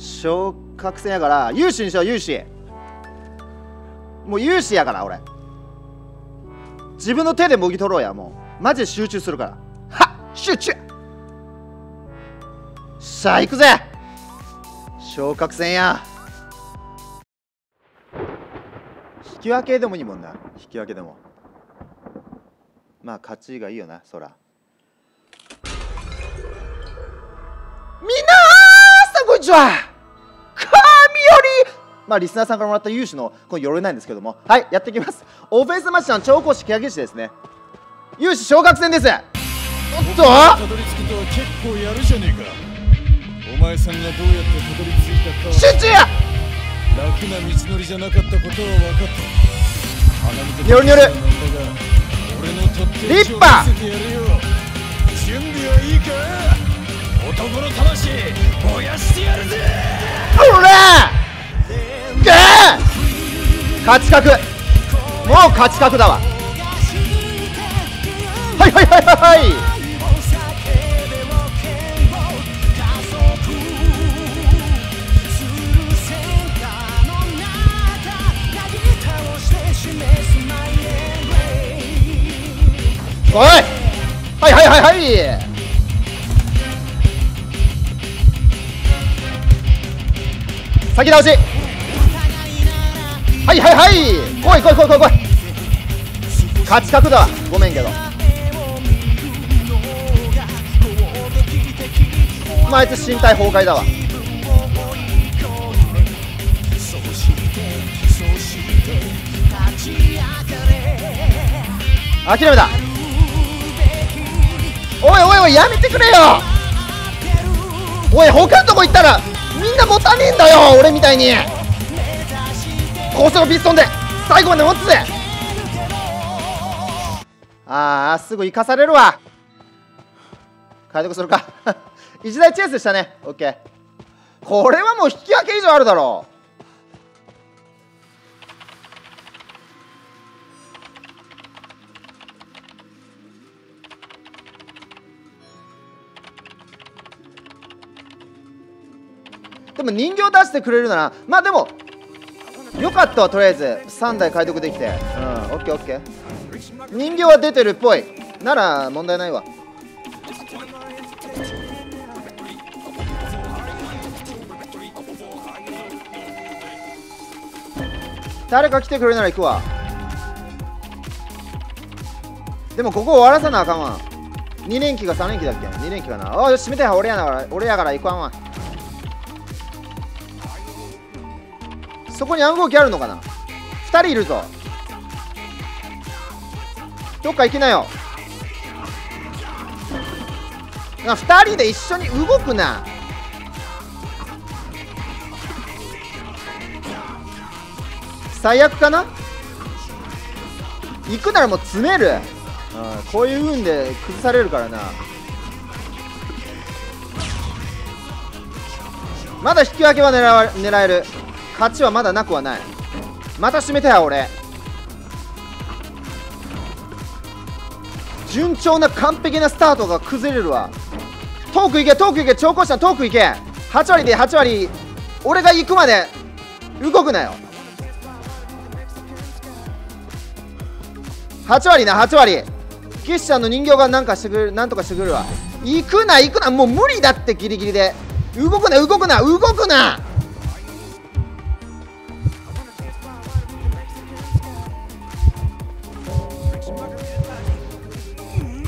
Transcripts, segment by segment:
昇格戦やから勇士にしよう勇士。もう勇士やから俺。自分の手でもぎ取ろうやもう。マジで集中するから。はっ集中。さあ行くぜ。昇格戦や。引き分けでもいいもんな。引き分けでも。まあ勝ちがいいよなそら。みんなさんこんにちは。まあリスナーさんからもらった融資のこの鎧なんですけども。はいやっていきます。オフェンスマッチの超高式欅師ですね。融資昇格戦です。おっと？たどり着くとは結構やるじゃねえかお前さんがどうやってたどり着いたか。は集中や！楽な道のりじゃなかったことは分かった。鼻見てニョロニョロなんだが俺のとってリッ準備はいいか？男の魂燃やし勝ち確。もう勝ち確だわ。はいはいはいはいはい。来い。はいはいはいはい。先倒し。はいはいはい。来い来い来い来い来い。勝ち確だ。ごめんけど。まああいつ身体崩壊だわ。諦めた。おいおいおいやめてくれよ。おい他のとこ行ったらみんな持たねえんだよ俺みたいに。高速ピストンで最後まで持つぜ。ああすぐ生かされるわ。解読するか。一大チェイスでしたね。オッケーこれはもう引き分け以上あるだろう。でも人形出してくれるならまあでもよかったわとりあえず。3台解読できて。うんオッケーオッケー。人形は出てるっぽい。なら問題ないわ。誰か来てくれるなら行くわ。でもここ終わらさなあかんわ。2連期が3連期だっけ？2連期かな。あよし閉めて俺やなから俺やから行かんわ。そこに暗号機あるのかな？2人いるぞ。どっか行きなよ。あ2人で一緒に動くな。最悪かな？行くならもう詰める、うん、こういう運で崩されるからな。まだ引き分けは狙わ狙える勝ちはまだなくはない。また締めたよ俺。順調な完璧なスタートが崩れるわ。トーク行けトーク行け超高者トーク行け。8割で8割。俺が行くまで動くなよ。8割な8割。キッシャンの人形がなんかしてくれるなんとかしてくれるわ。行くな行くな。もう無理だってギリギリで。動くな動くな動くな。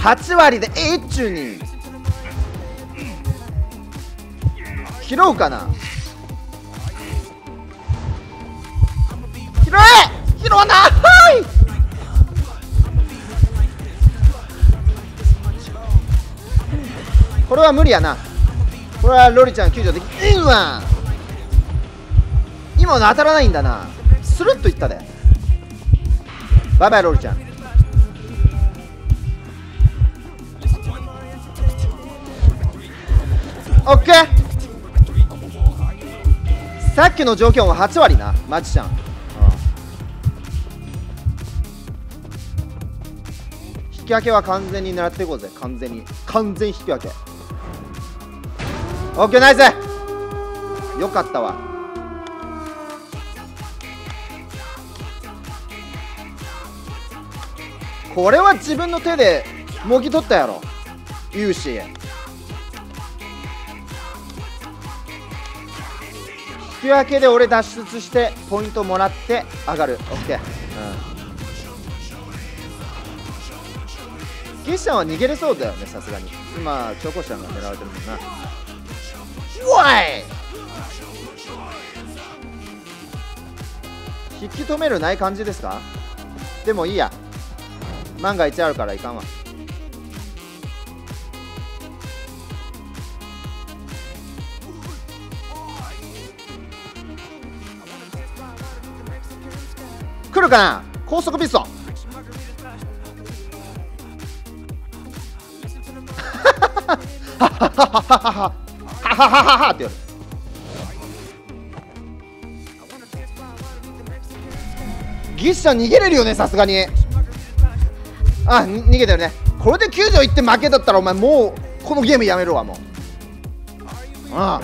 8割でえっちゅうに。拾うかな？拾え！拾わない！これは無理やな。これはロリちゃん救助できんわ。今の当たらないんだな。スルッといったで。バイバイロリちゃん。オッケーさっきの状況も8割なマジシャン、引き分けは完全に狙っていこうぜ完全に。完全引き分け。オッケーナイス。よかったわ。これは自分の手でもぎ取ったやろ勇士引き分けで俺脱出してポイントもらって上がる。OK うん。ギッシャンは逃げれそうだよねさすがに。今チョコシャンが狙われてるもんな。わい！引き止めるない感じですか？でもいいや。万が一あるからいかんわ。るかな？高速ピスト。ンはははははははははって言うギッシャン逃げれるよねさすがにあ逃げたよねこれで9条いって負けだったらお前もうこのゲームやめるわもうあ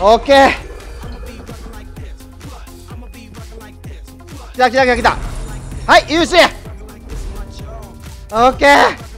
あオッケー来た来た来た来た。はい優秀オッケー。